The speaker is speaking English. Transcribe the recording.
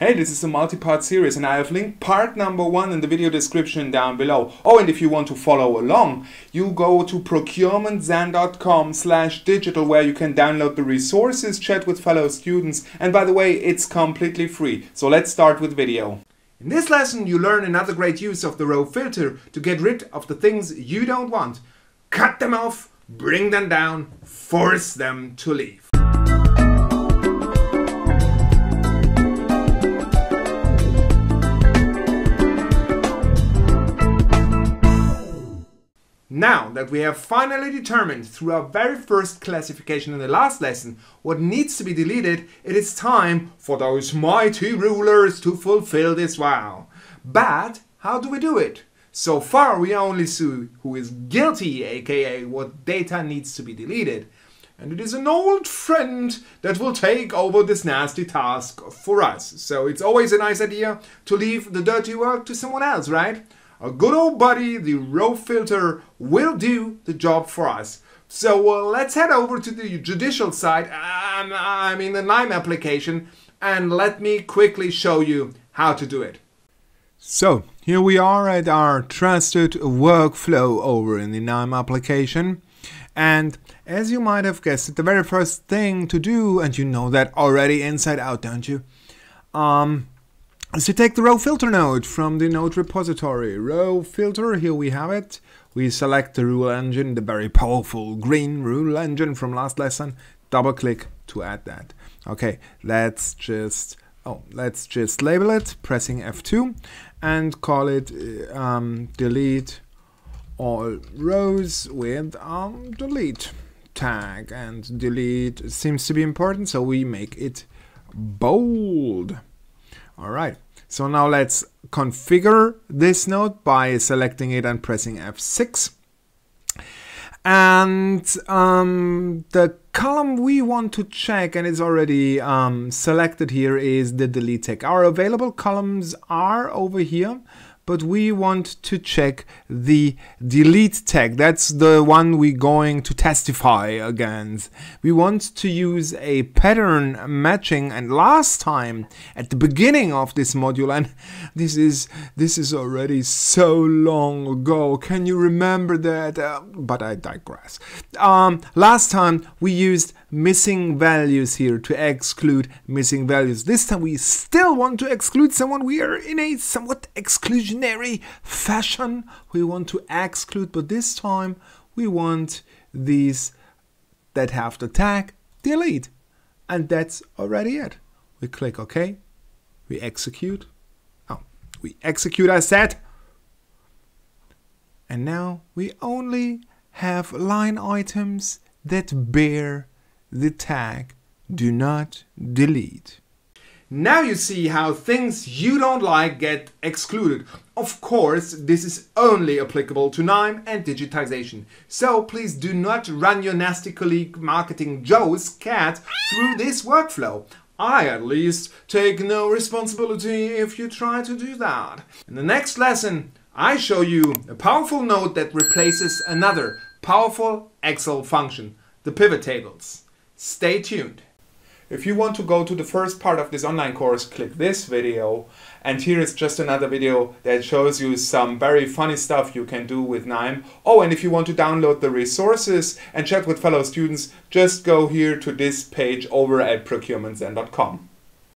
Hey, this is a multi-part series and I have linked part number one in the video description down below. Oh, and if you want to follow along, you go to procurementzen.com slash digital where you can download the resources, chat with fellow students, and by the way, it's completely free. So let's start with video. In this lesson, you learn another great use of the row filter to get rid of the things you don't want. Cut them off, bring them down, force them to leave. Now that we have finally determined through our very first classification in the last lesson what needs to be deleted, it is time for those mighty rulers to fulfill this vow. But how do we do it? So far we only see who is guilty, aka what data needs to be deleted. And it is an old friend that will take over this nasty task for us. So it's always a nice idea to leave the dirty work to someone else, right? A good old buddy, the row filter, will do the job for us. So uh, let's head over to the judicial side, um, I mean the KNIME application, and let me quickly show you how to do it. So here we are at our trusted workflow over in the KNIME application. And as you might have guessed, the very first thing to do, and you know that already inside out, don't you? Um, so take the row filter node from the node repository. Row filter, here we have it. We select the rule engine, the very powerful green rule engine from last lesson. Double click to add that. Okay, let's just oh, let's just label it, pressing F2, and call it um, delete all rows with um, delete tag. And delete seems to be important, so we make it bold. All right. So now let's configure this node by selecting it and pressing F6. And um, the column we want to check, and it's already um, selected here, is the delete tag. Our available columns are over here but we want to check the delete tag. That's the one we're going to testify against. We want to use a pattern matching and last time at the beginning of this module and this is this is already so long ago. Can you remember that? Uh, but I digress. Um, last time we used missing values here to exclude missing values. This time we still want to exclude someone. We are in a somewhat exclusionary fashion. We want to exclude, but this time we want these that have the tag delete. And that's already it. We click OK. We execute. Oh, we execute as set. And now we only have line items that bear the tag do not delete. Now you see how things you don't like get excluded. Of course, this is only applicable to KNIME and digitization. So please do not run your nasty colleague marketing Joe's cat through this workflow. I at least take no responsibility if you try to do that. In the next lesson, I show you a powerful node that replaces another powerful Excel function, the pivot tables. Stay tuned. If you want to go to the first part of this online course, click this video. And here is just another video that shows you some very funny stuff you can do with KNIME. Oh, and if you want to download the resources and chat with fellow students, just go here to this page over at procurementzen.com.